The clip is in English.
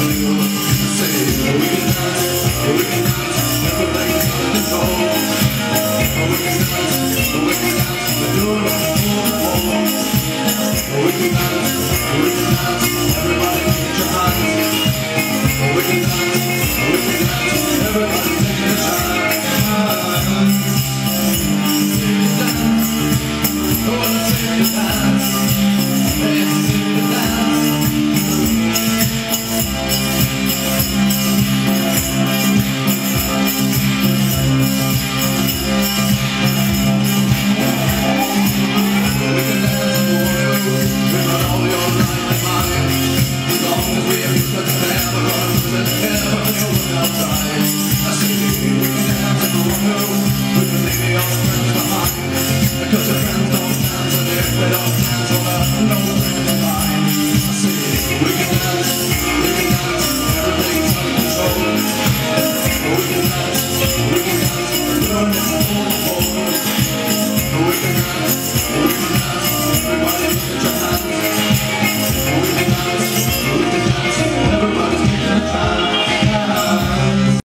We can dance, we can dance We can